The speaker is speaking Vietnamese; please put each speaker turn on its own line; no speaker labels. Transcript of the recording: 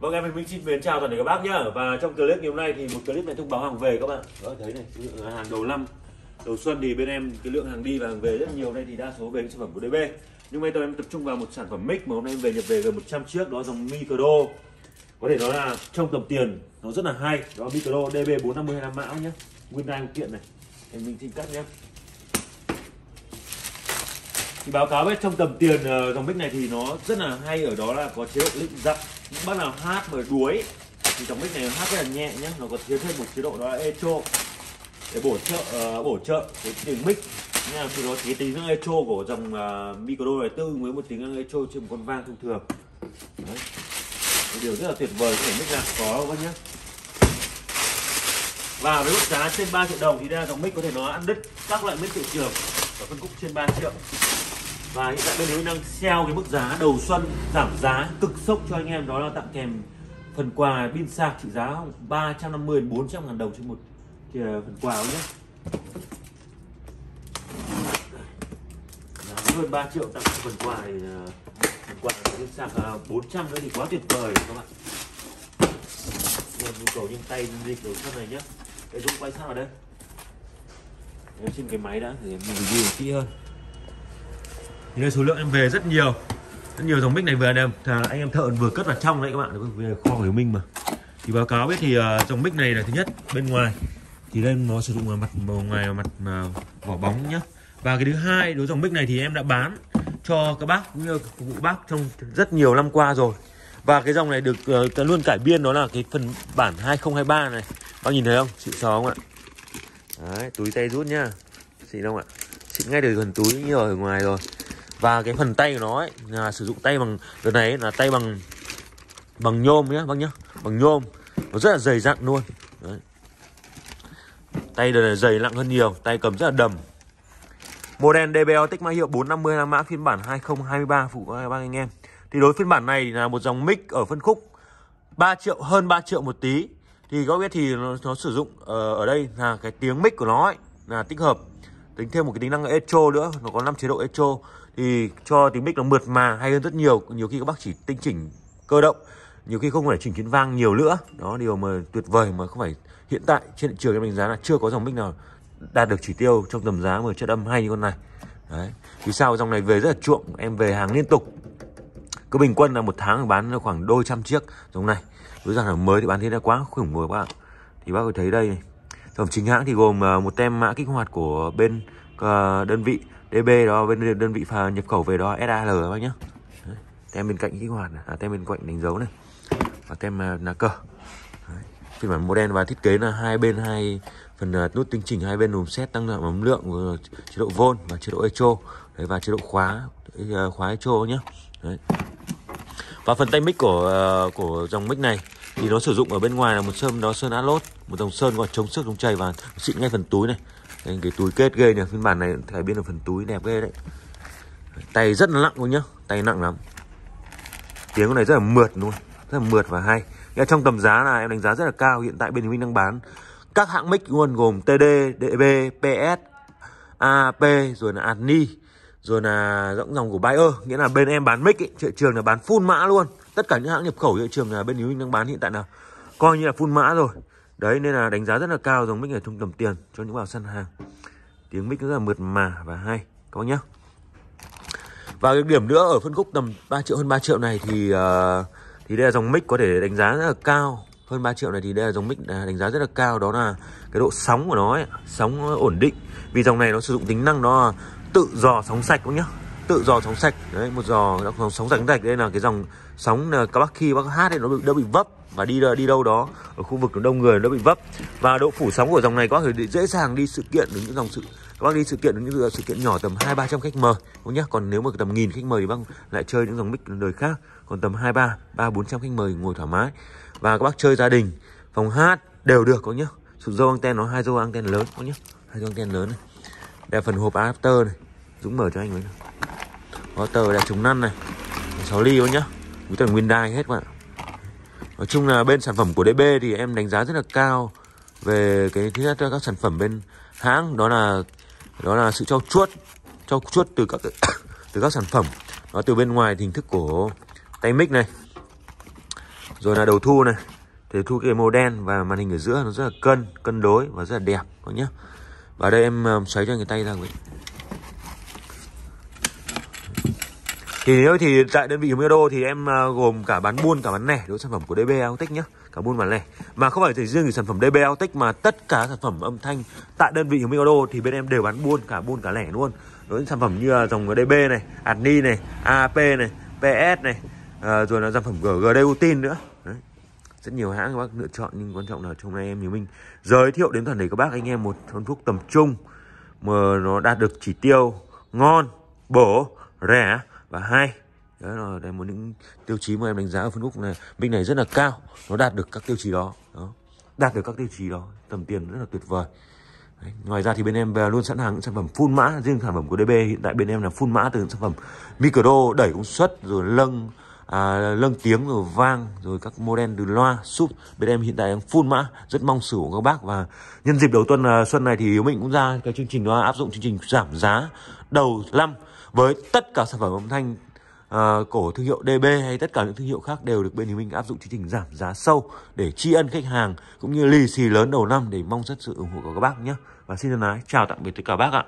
Vâng em Minh xin mến chào toàn thể các bác nhá. Và trong clip ngày hôm nay thì một clip này thông báo hàng về các bạn. Có thấy này, lượng hàng đầu năm Đầu xuân thì bên em cái lượng hàng đi và hàng về rất nhiều. Đây thì đa số về cái sản phẩm của DB Nhưng bây tôi em tập trung vào một sản phẩm mic mà hôm nay em về nhập về gần 100 chiếc Đó dòng micro. Có thể nói là trong tầm tiền nó rất là hay. Đó micro DB 450 mão nhé Nguyên đai kiện này. Em Minh xin cắt nhé thì báo cáo với trong tầm tiền ờ, dòng mic này thì nó rất là hay. Ở đó là có chế độ link dặn bắt nào hát mà đuối. Thì dòng mic này hát rất là nhẹ nhé nó có thiếu thêm một chế độ đó là echo. Để bổ trợ uh, bổ trợ cái tiếng mic. Nha thì nó cái tính năng echo của dòng ờ, uh, micro này tương với một tính năng echo trên một con vang thông thường. Đấy. điều rất là tuyệt vời của mic nào có các nhé và với mức giá trên 3 triệu đồng thì đa dòng mic có thể nói ăn đứt các loại mic thị trường ở phân khúc trên 3 triệu và hiện tại bên đấy đang sale cái mức giá đầu xuân giảm giá cực sốc cho anh em, đó là tặng kèm phần quà pin sạc trị giá 350 400 ngàn đồng trên một, thì ờ, phần quà nhé. Hơn 3 triệu tặng phần quà thì ờ, phần quà pin sạc ờ, 400 nữa thì quá tuyệt vời các bạn. Nhu cầu nhanh tay dịch đầu xuân này nhé. Để Dũng quay sát vào đây. Em trên cái máy đã để mình review kỹ hơn thì đây số lượng em về rất nhiều. Rất nhiều dòng mic này về em. Thà anh em thợ vừa cất vào trong đấy các bạn về kho của minh mà. Thì báo cáo biết thì uh, dòng mic này là thứ nhất bên ngoài. Thì đây nó sử dụng mặt màu ngoài mặt uh, vỏ bóng nhá. Và cái thứ hai đối dòng mic này thì em đã bán cho các bác cũng như phục vụ bác trong rất nhiều năm qua rồi. Và cái dòng này được uh, luôn cải biên đó là cái phần bản 2023 này. Bác nhìn thấy không? Xịn xó không ạ? Đấy túi tay rút nhá. Xịn không ạ? Xịn ngay từ phần túi như ở ngoài rồi và cái phần tay của nó ấy là sử dụng tay bằng đợt này ấy, là tay bằng bằng nhôm nhé bác nhá bằng nhôm. Nó rất là dày dặn luôn. Đấy. tay đợt này dày nặng hơn nhiều tay cầm rất là đầm. Model DBL tích mã hiệu 450 là mã phiên bản 2023 phụ các bác anh em. Thì đối phiên bản này là một dòng mic ở phân khúc 3 triệu hơn 3 triệu một tí. Thì có biết thì nó, nó sử dụng uh, ở đây là cái tiếng mic của nó ấy, là tích hợp tính thêm một cái tính năng echo nữa, nó có 5 chế độ echo. Thì cho tiếng mic nó mượt mà, hay hơn rất nhiều nhiều khi các bác chỉ tinh chỉnh cơ động, nhiều khi không phải chỉnh kiến vang nhiều nữa. Đó, điều mà tuyệt vời mà không phải hiện tại trên thị trường em đánh giá là chưa có dòng mic nào đạt được chỉ tiêu trong tầm giá mà chất âm hay như con này. Đấy, vì sao dòng này về rất là chuộng, em về hàng liên tục. Cứ bình quân là một tháng bán khoảng đôi trăm chiếc dòng này. Với rằng là mới thì bán thế là quá khủng rồi các bạn thì bác có thấy đây này tổng chính hãng thì gồm à, một tem mã kích hoạt của bên à, đơn vị DB đó bên đơn vị phà nhập khẩu về đó SAL các bác nhá Đấy. tem bên cạnh kích hoạt này, à, tem bên cạnh đánh dấu này và tem à, là lá cờ phiên bản model và thiết kế là hai bên hai phần nút tinh chỉnh hai bên đùm set tăng lượng ấm lượng chế độ vôn và chế độ echo Đấy, và chế độ khóa khóa echo nhá Đấy. và phần tay mic của của dòng mic này thì nó sử dụng ở bên ngoài là một sơn đó sơn Atlas một dòng sơn gọi chống sức chống chày và xịn ngay phần túi này. Đây, cái túi kết ghê này phiên bản này thể biên là phần túi đẹp ghê đấy. Tay rất là nặng luôn nhá. Tay nặng lắm. Tiếng này rất là mượt luôn. Rất là mượt và hay. Nghĩa trong tầm giá là em đánh giá rất là cao. Hiện tại bên mình đang bán các hãng mic luôn gồm TD, DB, PS, AP rồi là Adni rồi là dòng dòng của Bayer nghĩa là bên em bán mic ấy, thị trường là bán full mã luôn. Tất cả những hãng nhập khẩu thị trường là bên mình đang bán hiện tại là coi như là full mã rồi. Đấy nên là đánh giá rất là cao dòng mic này trong tầm tiền cho những vào săn hàng. Tiếng mic rất là mượt mà và hay các bác nhá. Và cái điểm nữa ở phân khúc tầm 3 triệu hơn 3 triệu này thì uh, thì đây là dòng mic có thể đánh giá rất là cao. Hơn 3 triệu này thì đây là dòng mic à, đánh giá rất là cao đó là cái độ sóng của nó ấy, sóng ổn định. Vì dòng này nó sử dụng tính năng nó tự dò sóng sạch cũng nhá. Tự dò sóng sạch. Đấy một dò sóng sóng sạch sạch. Đây là cái dòng sóng ờ, các bác khi bác hát thì nó bị, đỡ bị vấp và đi đi đâu đó ở khu vực đông người nó bị vấp. Và độ phủ sóng của dòng này có thể dễ dàng đi sự kiện được những dòng sự các bác đi sự kiện được những sự kiện nhỏ tầm hai ba trăm khách mời đúng nhá. Còn nếu mà tầm nghìn khách mời thì bác lại chơi những dòng mic đời khác. Còn tầm hai ba ba bốn trăm khách mời ngồi thoải mái. Và các bác chơi gia đình phòng hát đều được có nhá. Sụt dâu anten nó hai dâu anten lớn có nhá. Hai dâu anten lớn này. Đây là phần hộp adapter này dũng mở cho anh với tờ là chống năn này. 6 ly thôi nhá. Với toàn nguyên đai hết bạn. Nói chung là bên sản phẩm của DB thì em đánh giá rất là cao về cái thứ nhất là các sản phẩm bên hãng. Đó là đó là sự trau chuốt trau chuốt từ các từ các sản phẩm. Nó từ bên ngoài hình thức của tay mic này. Rồi là đầu thu này. Thì thu cái màu đen và màn hình ở giữa nó rất là cân cân đối và rất là đẹp. Các nhé và đây em um, xoáy cho người tay ra quý thì nếu thì tại đơn vị Hùng thì em ờ, gồm cả bán buôn cả bán lẻ đối sản phẩm của DB Autech nhé cả buôn bán lẻ. Mà không phải chỉ riêng sản phẩm DB Autech mà tất cả sản phẩm âm thanh tại đơn vị Hùng thì bên em đều bán buôn cả buôn cả lẻ luôn. Đối với sản phẩm như là dòng DB này Adni này AP này PS này à, rồi là sản phẩm GD Utin nữa. Đấy. rất nhiều hãng các bác lựa chọn nhưng quan trọng là trong nay em như mình giới thiệu đến toàn thể các bác anh em một con thuốc tầm trung mà nó đạt được chỉ tiêu ngon bổ rẻ và hai đó là đây một những tiêu chí mà em đánh giá ở phân khúc này minh này rất là cao nó đạt được các tiêu chí đó, đó. đạt được các tiêu chí đó tầm tiền rất là tuyệt vời Đấy. Ngoài ra thì bên em luôn sẵn hàng những sản phẩm full mã riêng sản phẩm của DB hiện tại bên em là full mã từ những sản phẩm micro đẩy công suất rồi lâng à, lâng tiếng rồi vang rồi các model từ loa súp bên em hiện tại đang full mã rất mong sử của các bác và nhân dịp đầu tuần uh, xuân này thì Hiếu mình cũng ra cái chương trình đó áp dụng chương trình giảm giá đầu năm với tất cả sản phẩm âm thanh ờ, uh, cổ thương hiệu DB hay tất cả những thương hiệu khác đều được bên Hiếu Minh áp dụng chương trình giảm giá sâu để tri ân khách hàng cũng như lì xì lớn đầu năm để mong rất sự ủng hộ của các bác nhé. Và xin thân ái chào tạm biệt tất cả bác ạ.